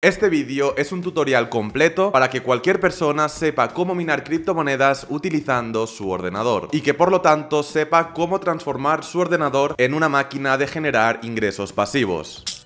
Este vídeo es un tutorial completo para que cualquier persona sepa cómo minar criptomonedas utilizando su ordenador y que por lo tanto sepa cómo transformar su ordenador en una máquina de generar ingresos pasivos.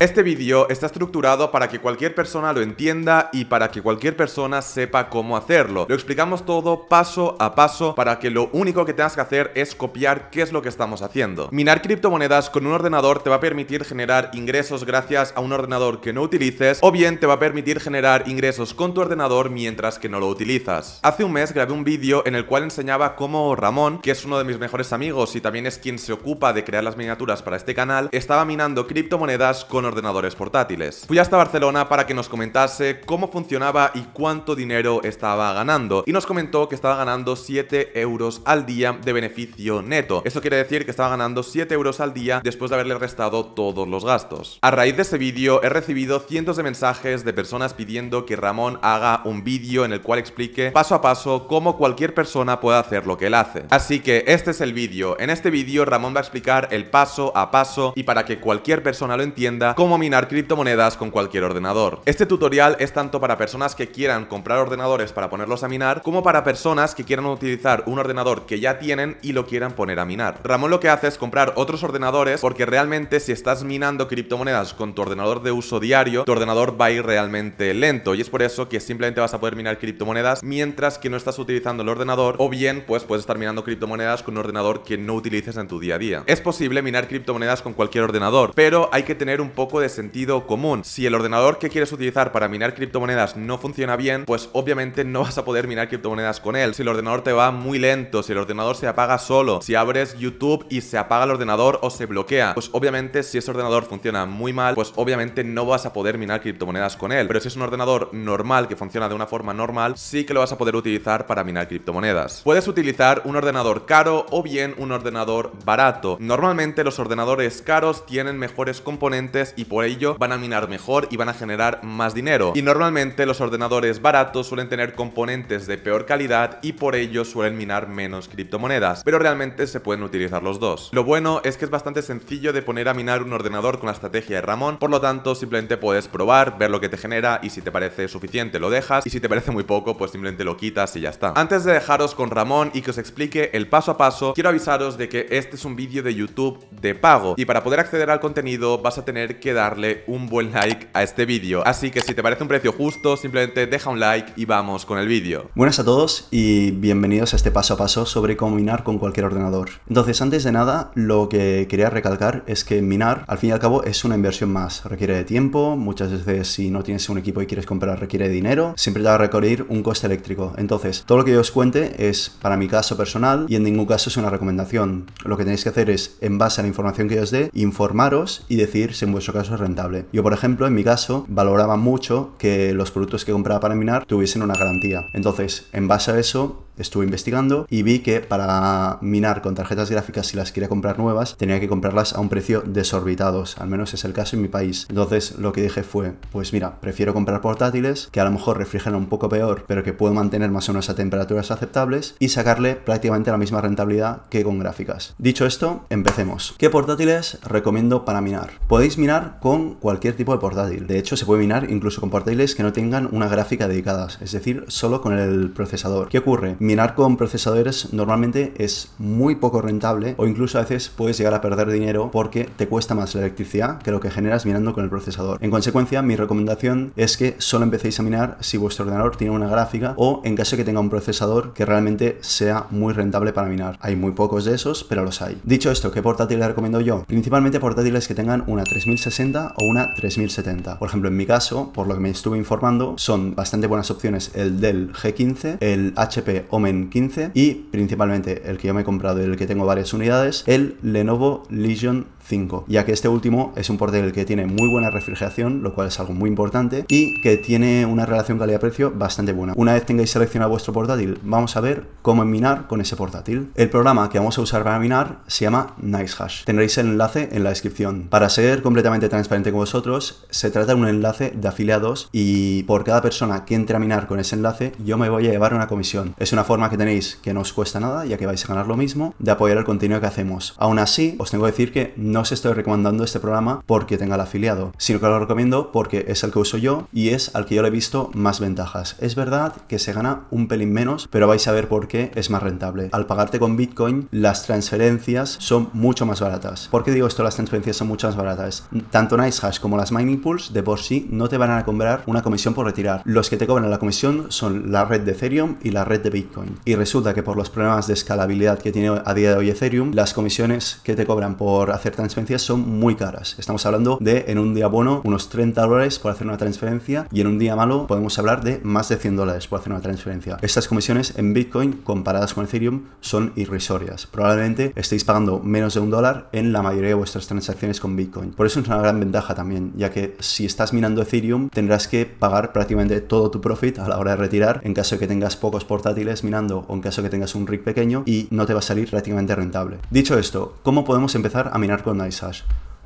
Este vídeo está estructurado para que cualquier persona lo entienda y para que cualquier persona sepa cómo hacerlo. Lo explicamos todo paso a paso para que lo único que tengas que hacer es copiar qué es lo que estamos haciendo. Minar criptomonedas con un ordenador te va a permitir generar ingresos gracias a un ordenador que no utilices o bien te va a permitir generar ingresos con tu ordenador mientras que no lo utilizas. Hace un mes grabé un vídeo en el cual enseñaba cómo Ramón, que es uno de mis mejores amigos y también es quien se ocupa de crear las miniaturas para este canal, estaba minando criptomonedas con ordenadores portátiles. Fui hasta Barcelona para que nos comentase cómo funcionaba y cuánto dinero estaba ganando. Y nos comentó que estaba ganando 7 euros al día de beneficio neto. Eso quiere decir que estaba ganando 7 euros al día después de haberle restado todos los gastos. A raíz de ese vídeo he recibido cientos de mensajes de personas pidiendo que Ramón haga un vídeo en el cual explique paso a paso cómo cualquier persona puede hacer lo que él hace. Así que este es el vídeo. En este vídeo Ramón va a explicar el paso a paso y para que cualquier persona lo entienda cómo minar criptomonedas con cualquier ordenador. Este tutorial es tanto para personas que quieran comprar ordenadores para ponerlos a minar, como para personas que quieran utilizar un ordenador que ya tienen y lo quieran poner a minar. Ramón lo que hace es comprar otros ordenadores porque realmente si estás minando criptomonedas con tu ordenador de uso diario, tu ordenador va a ir realmente lento y es por eso que simplemente vas a poder minar criptomonedas mientras que no estás utilizando el ordenador o bien pues puedes estar minando criptomonedas con un ordenador que no utilices en tu día a día. Es posible minar criptomonedas con cualquier ordenador, pero hay que tener un poco de sentido común. Si el ordenador que quieres utilizar para minar criptomonedas no funciona bien, pues obviamente no vas a poder minar criptomonedas con él. Si el ordenador te va muy lento, si el ordenador se apaga solo, si abres YouTube y se apaga el ordenador o se bloquea, pues obviamente si ese ordenador funciona muy mal, pues obviamente no vas a poder minar criptomonedas con él. Pero si es un ordenador normal que funciona de una forma normal, sí que lo vas a poder utilizar para minar criptomonedas. Puedes utilizar un ordenador caro o bien un ordenador barato. Normalmente los ordenadores caros tienen mejores componentes y por ello van a minar mejor y van a generar más dinero. Y normalmente los ordenadores baratos suelen tener componentes de peor calidad y por ello suelen minar menos criptomonedas. Pero realmente se pueden utilizar los dos. Lo bueno es que es bastante sencillo de poner a minar un ordenador con la estrategia de Ramón, por lo tanto simplemente puedes probar, ver lo que te genera y si te parece suficiente lo dejas y si te parece muy poco pues simplemente lo quitas y ya está. Antes de dejaros con Ramón y que os explique el paso a paso, quiero avisaros de que este es un vídeo de YouTube de pago y para poder acceder al contenido vas a tener que darle un buen like a este vídeo. Así que si te parece un precio justo, simplemente deja un like y vamos con el vídeo. Buenas a todos y bienvenidos a este paso a paso sobre cómo minar con cualquier ordenador. Entonces, antes de nada, lo que quería recalcar es que minar, al fin y al cabo, es una inversión más. Requiere de tiempo, muchas veces si no tienes un equipo y quieres comprar requiere de dinero, siempre te va a requerir un coste eléctrico. Entonces, todo lo que yo os cuente es para mi caso personal y en ningún caso es una recomendación. Lo que tenéis que hacer es, en base a la información que os dé, informaros y decir si en vuestro caso es rentable. Yo, por ejemplo, en mi caso, valoraba mucho que los productos que compraba para minar tuviesen una garantía. Entonces, en base a eso, estuve investigando y vi que para minar con tarjetas gráficas, si las quería comprar nuevas, tenía que comprarlas a un precio desorbitados. Al menos es el caso en mi país. Entonces, lo que dije fue, pues mira, prefiero comprar portátiles que a lo mejor refrigeran un poco peor, pero que puedo mantener más o menos a temperaturas aceptables y sacarle prácticamente la misma rentabilidad que con gráficas. Dicho esto, empecemos. ¿Qué portátiles recomiendo para minar? Podéis minar con cualquier tipo de portátil. De hecho, se puede minar incluso con portátiles que no tengan una gráfica dedicada, es decir, solo con el procesador. ¿Qué ocurre? Minar con procesadores normalmente es muy poco rentable o incluso a veces puedes llegar a perder dinero porque te cuesta más la electricidad que lo que generas minando con el procesador. En consecuencia, mi recomendación es que solo empecéis a minar si vuestro ordenador tiene una gráfica o en caso de que tenga un procesador que realmente sea muy rentable para minar. Hay muy pocos de esos, pero los hay. Dicho esto, ¿qué portátiles recomiendo yo? Principalmente portátiles que tengan una 3060 o una 3070. Por ejemplo, en mi caso, por lo que me estuve informando, son bastante buenas opciones el Dell G15, el HP Omen 15 y principalmente el que yo me he comprado y el que tengo varias unidades, el Lenovo Legion 5, ya que este último es un portátil que tiene muy buena refrigeración, lo cual es algo muy importante, y que tiene una relación calidad-precio bastante buena. Una vez tengáis seleccionado vuestro portátil, vamos a ver cómo minar con ese portátil. El programa que vamos a usar para minar se llama NiceHash. Tendréis el enlace en la descripción. Para ser completamente transparente con vosotros, se trata de un enlace de afiliados y por cada persona que entre a minar con ese enlace, yo me voy a llevar una comisión. Es una forma que tenéis que no os cuesta nada, ya que vais a ganar lo mismo, de apoyar el contenido que hacemos. Aún así, os tengo que decir que no no os estoy recomendando este programa porque tenga el afiliado, sino que lo recomiendo porque es el que uso yo y es al que yo le he visto más ventajas. Es verdad que se gana un pelín menos, pero vais a ver por qué es más rentable. Al pagarte con Bitcoin, las transferencias son mucho más baratas. ¿Por qué digo esto? Las transferencias son mucho más baratas. Tanto NiceHash como las Mining Pools de por sí no te van a cobrar una comisión por retirar. Los que te cobran la comisión son la red de Ethereum y la red de Bitcoin. Y resulta que por los problemas de escalabilidad que tiene a día de hoy Ethereum, las comisiones que te cobran por hacer transferencias son muy caras. Estamos hablando de en un día bueno unos 30 dólares por hacer una transferencia y en un día malo podemos hablar de más de 100 dólares por hacer una transferencia. Estas comisiones en Bitcoin comparadas con Ethereum son irrisorias. Probablemente estéis pagando menos de un dólar en la mayoría de vuestras transacciones con Bitcoin. Por eso es una gran ventaja también, ya que si estás minando Ethereum tendrás que pagar prácticamente todo tu profit a la hora de retirar en caso de que tengas pocos portátiles minando o en caso de que tengas un rig pequeño y no te va a salir prácticamente rentable. Dicho esto, ¿cómo podemos empezar a minar con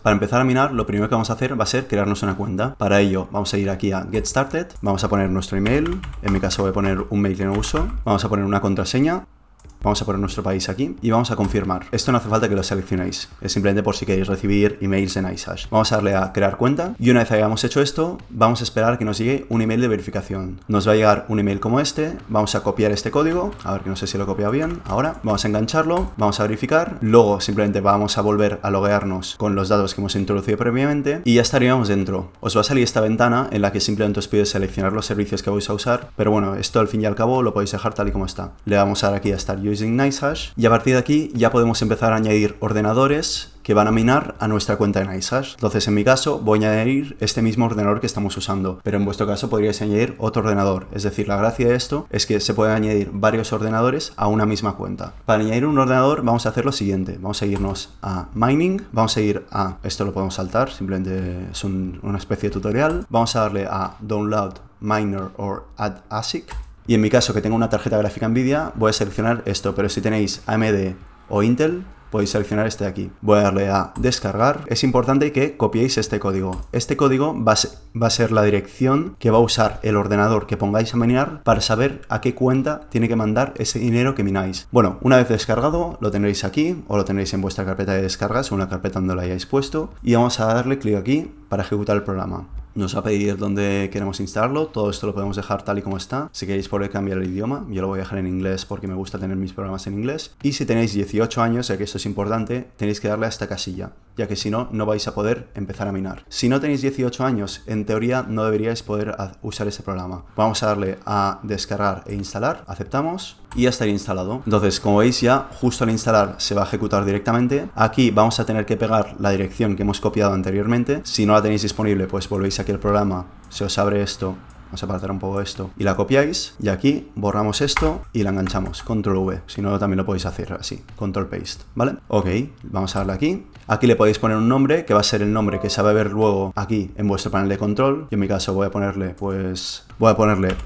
Para empezar a minar, lo primero que vamos a hacer va a ser crearnos una cuenta. Para ello, vamos a ir aquí a Get Started, vamos a poner nuestro email, en mi caso voy a poner un mail que no uso, vamos a poner una contraseña Vamos a poner nuestro país aquí y vamos a confirmar. Esto no hace falta que lo seleccionéis, es simplemente por si queréis recibir emails en iSash. Vamos a darle a crear cuenta y una vez hayamos hecho esto, vamos a esperar que nos llegue un email de verificación. Nos va a llegar un email como este, vamos a copiar este código, a ver que no sé si lo he copiado bien, ahora vamos a engancharlo, vamos a verificar, luego simplemente vamos a volver a loguearnos con los datos que hemos introducido previamente y ya estaríamos dentro. Os va a salir esta ventana en la que simplemente os pide seleccionar los servicios que vais a usar, pero bueno, esto al fin y al cabo lo podéis dejar tal y como está. Le vamos a dar aquí a Start Using NiceHash y a partir de aquí ya podemos empezar a añadir ordenadores que van a minar a nuestra cuenta de NiceHash. Entonces, en mi caso, voy a añadir este mismo ordenador que estamos usando, pero en vuestro caso podríais añadir otro ordenador. Es decir, la gracia de esto es que se pueden añadir varios ordenadores a una misma cuenta. Para añadir un ordenador vamos a hacer lo siguiente. Vamos a irnos a Mining, vamos a ir a, esto lo podemos saltar, simplemente es una especie de tutorial. Vamos a darle a Download Miner or Add ASIC y en mi caso, que tengo una tarjeta gráfica Nvidia, voy a seleccionar esto, pero si tenéis AMD o Intel, podéis seleccionar este de aquí. Voy a darle a descargar. Es importante que copiéis este código. Este código va a, ser, la dirección que va a usar el ordenador que pongáis a minar para saber a qué cuenta tiene que mandar ese dinero que mináis. Bueno, una vez descargado, lo tendréis aquí o lo tendréis en vuestra carpeta de descargas o una carpeta donde lo hayáis puesto y vamos a darle clic aquí para ejecutar el programa nos va a pedir dónde queremos instalarlo, todo esto lo podemos dejar tal y como está. Si queréis poder cambiar el idioma, yo lo voy a dejar en inglés porque me gusta tener mis programas en inglés. Y si tenéis 18 años, ya que esto es importante, tenéis que darle a esta casilla, ya que si no, no vais a poder empezar a minar. Si no tenéis 18 años, en teoría no deberíais poder usar este programa. Vamos a darle a descargar e instalar, aceptamos y ya estaría instalado. Entonces, como veis ya, justo al instalar se va a ejecutar directamente. Aquí vamos a tener que pegar la dirección que hemos copiado anteriormente. Si no la tenéis disponible, pues volvéis aquí al programa, se os abre esto Vamos a apartar un poco esto. Y la copiáis. Y aquí borramos esto y la enganchamos. Control V. Si no, también lo podéis hacer así. Control Paste. ¿Vale? Ok. Vamos a darle aquí. Aquí le podéis poner un nombre que va a ser el nombre que se va a ver luego aquí en vuestro panel de control. Yo en mi caso voy a ponerle, pues... Voy a ponerle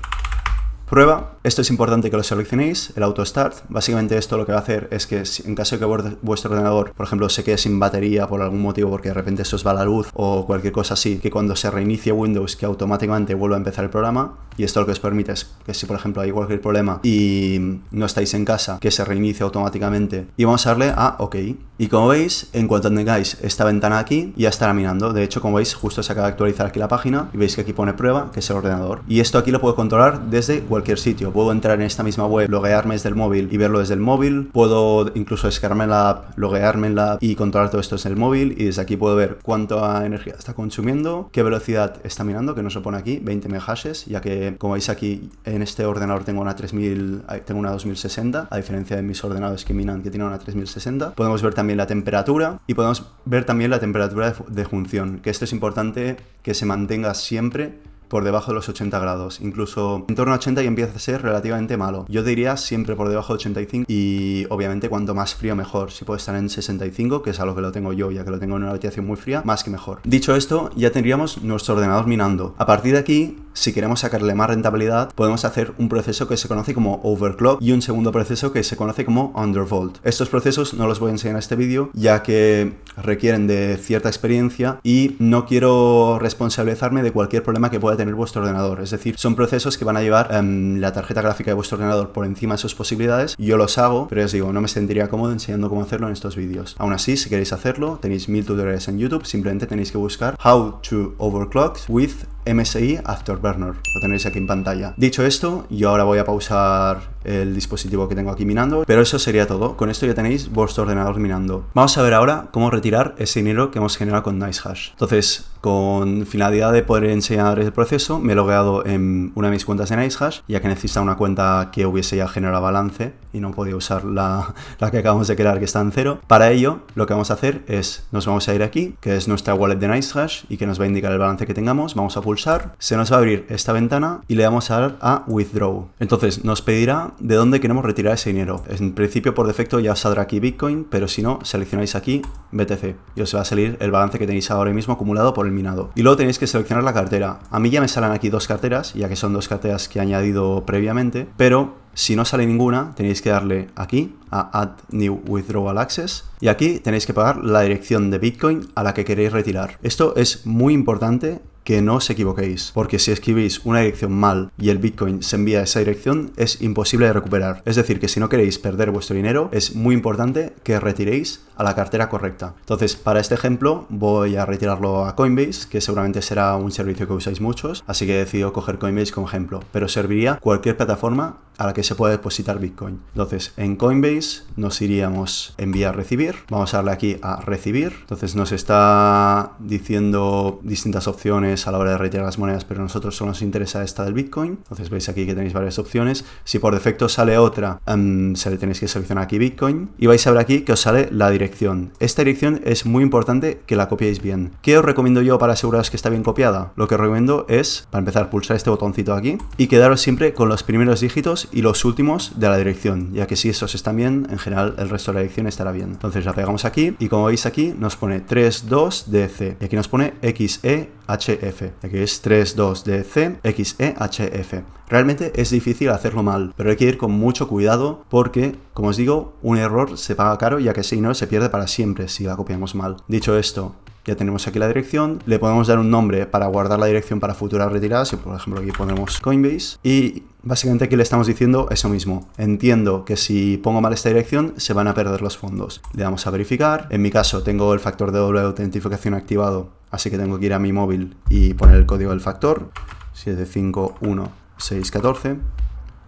Prueba, esto es importante que lo seleccionéis, el auto start. Básicamente esto lo que va a hacer es que en caso de que vuestro ordenador, por ejemplo, se quede sin batería por algún motivo porque de repente se os va la luz o cualquier cosa así, que cuando se reinicie Windows que automáticamente vuelva a empezar el programa y esto lo que os permite es que si por ejemplo hay cualquier problema y no estáis en casa, que se reinicie automáticamente y vamos a darle a OK. Y como veis, en cuanto tengáis esta ventana aquí, ya estará mirando. De hecho, como veis, justo se acaba de actualizar aquí la página y veis que aquí pone prueba, que es el ordenador. Y esto aquí lo puedo controlar desde cualquier sitio. Puedo entrar en esta misma web, loguearme desde el móvil y verlo desde el móvil. Puedo incluso descargarme la app, loguearme en la app y controlar todo esto desde el móvil. Y desde aquí puedo ver cuánta energía está consumiendo, qué velocidad está mirando, que nos lo pone aquí, 20 mhashes, ya que como veis aquí en este ordenador tengo una 3000, tengo una 2060, a diferencia de mis ordenadores que minan que tienen una 3060. Podemos ver también la temperatura y podemos ver también la temperatura de, función, que esto es importante que se mantenga siempre por debajo de los 80 grados. Incluso en torno a 80 y empieza a ser relativamente malo. Yo diría siempre por debajo de 85 y obviamente cuanto más frío mejor. Si puede estar en 65, que es a lo que lo tengo yo, ya que lo tengo en una habitación muy fría, más que mejor. Dicho esto, ya tendríamos nuestro ordenador minando. A partir de aquí si queremos sacarle más rentabilidad, podemos hacer un proceso que se conoce como overclock y un segundo proceso que se conoce como undervolt. Estos procesos no los voy a enseñar en este vídeo, ya que requieren de cierta experiencia y no quiero responsabilizarme de cualquier problema que pueda tener vuestro ordenador. Es decir, son procesos que van a llevar em, la tarjeta gráfica de vuestro ordenador por encima de sus posibilidades. Yo los hago, pero os digo, no me sentiría cómodo enseñando cómo hacerlo en estos vídeos. Aún así, si queréis hacerlo, tenéis mil tutoriales en YouTube, simplemente tenéis que buscar How to Overclock with MSI Afterburner. Lo tenéis aquí en pantalla. Dicho esto, yo ahora voy a pausar el dispositivo que tengo aquí minando, pero eso sería todo. Con esto ya tenéis vuestro ordenador minando. Vamos a ver ahora cómo retirar ese dinero que hemos generado con NiceHash. Entonces, con finalidad de poder enseñar el proceso, me he logueado en una de mis cuentas de NiceHash, ya que necesita una cuenta que hubiese ya generado balance y no podía usar la, la que acabamos de crear que está en cero. Para ello, lo que vamos a hacer es, nos vamos a ir aquí, que es nuestra wallet de NiceHash y que nos va a indicar el balance que tengamos. Vamos a pulsar se nos va a abrir esta ventana y le damos a dar a Withdraw. Entonces nos pedirá de dónde queremos retirar ese dinero. En principio por defecto ya saldrá aquí Bitcoin, pero si no, seleccionáis aquí BTC y os va a salir el balance que tenéis ahora mismo acumulado por el minado. Y luego tenéis que seleccionar la cartera. A mí ya me salen aquí dos carteras, ya que son dos carteras que he añadido previamente, pero si no sale ninguna, tenéis que darle aquí a Add New Withdrawal Access y aquí tenéis que pagar la dirección de Bitcoin a la que queréis retirar. Esto es muy importante que no os equivoquéis, porque si escribís una dirección mal y el Bitcoin se envía a esa dirección, es imposible de recuperar. Es decir, que si no queréis perder vuestro dinero, es muy importante que retiréis a la cartera correcta. Entonces, para este ejemplo, voy a retirarlo a Coinbase, que seguramente será un servicio que usáis muchos, así que he decidido coger Coinbase como ejemplo, pero serviría cualquier plataforma a la que se pueda depositar Bitcoin. Entonces, en Coinbase nos iríamos enviar recibir, vamos a darle aquí a recibir, entonces nos está diciendo distintas opciones a la hora de retirar las monedas, pero a nosotros solo nos interesa esta del Bitcoin. Entonces veis aquí que tenéis varias opciones. Si por defecto sale otra, um, se le tenéis que seleccionar aquí Bitcoin. Y vais a ver aquí que os sale la dirección. Esta dirección es muy importante que la copiéis bien. ¿Qué os recomiendo yo para aseguraros que está bien copiada? Lo que os recomiendo es, para empezar, pulsar este botoncito aquí y quedaros siempre con los primeros dígitos y los últimos de la dirección, ya que si esos están bien, en general el resto de la dirección estará bien. Entonces la pegamos aquí y como veis aquí nos pone 32DC y aquí nos pone XEHF que es 32DC XEHF. Realmente es difícil hacerlo mal, pero hay que ir con mucho cuidado porque, como os digo, un error se paga caro ya que si no se pierde para siempre si la copiamos mal. Dicho esto, ya tenemos aquí la dirección, le podemos dar un nombre para guardar la dirección para futuras retiradas, y por ejemplo aquí ponemos Coinbase, y básicamente aquí le estamos diciendo eso mismo. Entiendo que si pongo mal esta dirección se van a perder los fondos. Le damos a verificar, en mi caso tengo el factor de doble autentificación activado, así que tengo que ir a mi móvil y poner el código del factor, 751614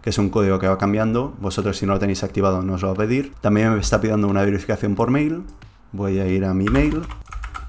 que es un código que va cambiando. Vosotros si no lo tenéis activado no os lo va a pedir. También me está pidiendo una verificación por mail. Voy a ir a mi mail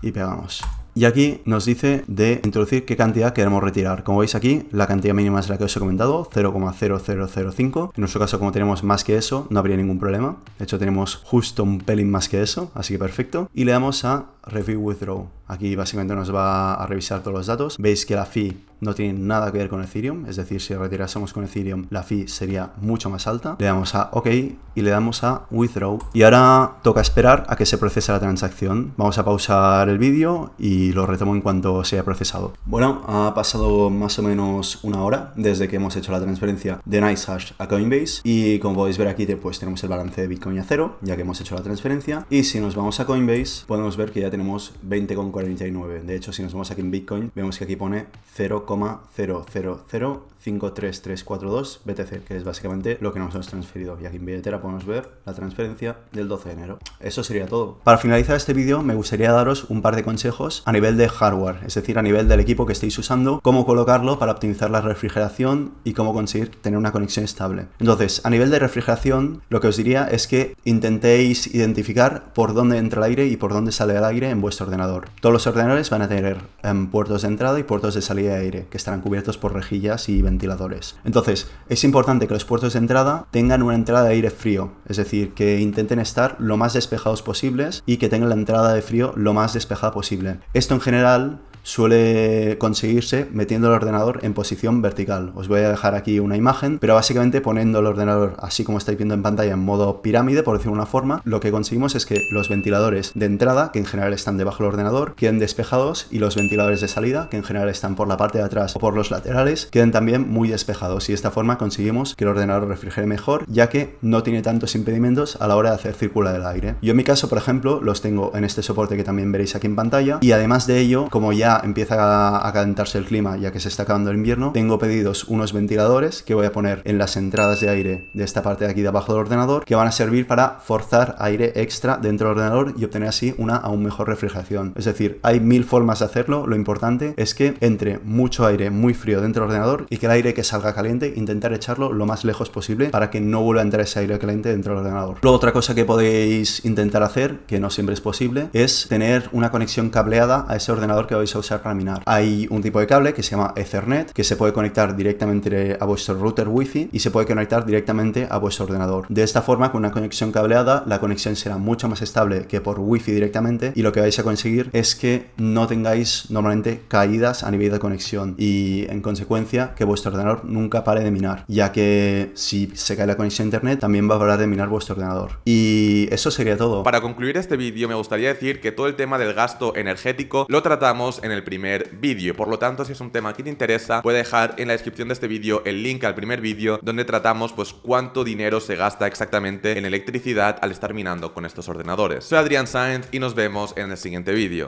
y pegamos. Y aquí nos dice de introducir qué cantidad queremos retirar. Como veis aquí, la cantidad mínima es la que os he comentado, 0,0005. En nuestro caso, como tenemos más que eso, no habría ningún problema. De hecho, tenemos justo un pelín más que eso, así que perfecto. Y le damos a Review Withdraw. Aquí básicamente nos va a revisar todos los datos. Veis que la fee no tiene nada que ver con Ethereum, es decir, si retirásemos con Ethereum la fee sería mucho más alta. Le damos a OK y le damos a Withdraw. Y ahora toca esperar a que se procese la transacción. Vamos a pausar el vídeo y lo retomo en cuanto sea procesado. Bueno, ha pasado más o menos una hora desde que hemos hecho la transferencia de NiceHash a Coinbase y como podéis ver aquí pues tenemos el balance de Bitcoin a cero, ya que hemos hecho la transferencia. Y si nos vamos a Coinbase podemos ver que ya tenemos 20,49. De hecho, si nos vamos aquí en Bitcoin, vemos que aquí pone 0,000 53342 BTC, que es básicamente lo que nos hemos transferido. Y aquí en billetera podemos ver la transferencia del 12 de enero. Eso sería todo. Para finalizar este vídeo, me gustaría daros un par de consejos a nivel de hardware, es decir, a nivel del equipo que estéis usando, cómo colocarlo para optimizar la refrigeración y cómo conseguir tener una conexión estable. Entonces, a nivel de refrigeración, lo que os diría es que intentéis identificar por dónde entra el aire y por dónde sale el aire en vuestro ordenador. Todos los ordenadores van a tener em, puertos de entrada y puertos de salida de aire, que estarán cubiertos por rejillas y ventiladores. Entonces, es importante que los puertos de entrada tengan una entrada de aire frío, es decir, que intenten estar lo más despejados posibles y que tengan la entrada de frío lo más despejada posible. Esto en general suele conseguirse metiendo el ordenador en posición vertical. Os voy a dejar aquí una imagen, pero básicamente poniendo el ordenador así como estáis viendo en pantalla en modo pirámide, por decirlo de una forma, lo que conseguimos es que los ventiladores de entrada, que en general están debajo del ordenador, queden despejados y los ventiladores de salida, que en general están por la parte de atrás o por los laterales, queden también muy despejados y de esta forma conseguimos que el ordenador refrigere mejor, ya que no tiene tantos impedimentos a la hora de hacer circular el aire. Yo en mi caso, por ejemplo, los tengo en este soporte que también veréis aquí en pantalla y además de ello, como ya empieza a calentarse el clima, ya que se está acabando el invierno, tengo pedidos unos ventiladores que voy a poner en las entradas de aire de esta parte de aquí de abajo del ordenador, que van a servir para forzar aire extra dentro del ordenador y obtener así una aún mejor refrigeración. Es decir, hay mil formas de hacerlo, lo importante es que entre mucho aire muy frío dentro del ordenador y que el aire que salga caliente intentar echarlo lo más lejos posible para que no vuelva a entrar ese aire caliente dentro del ordenador. Luego otra cosa que podéis intentar hacer, que no siempre es posible, es tener una conexión cableada a ese ordenador que vais a usar para minar. Hay un tipo de cable que se llama Ethernet, que se puede conectar directamente a vuestro router Wi-Fi y se puede conectar directamente a vuestro ordenador. De esta forma, con una conexión cableada, la conexión será mucho más estable que por Wi-Fi directamente y lo que vais a conseguir es que no tengáis normalmente caídas a nivel de conexión y en consecuencia que vuestro ordenador nunca pare de minar, ya que si se cae la conexión a internet también va a parar de minar vuestro ordenador. Y eso sería todo. Para concluir este vídeo me gustaría decir que todo el tema del gasto energético lo tratamos en el primer vídeo, por lo tanto si es un tema que te interesa puede dejar en la descripción de este vídeo el link al primer vídeo donde tratamos pues cuánto dinero se gasta exactamente en electricidad al estar minando con estos ordenadores. Soy Adrián Sainz y nos vemos en el siguiente vídeo.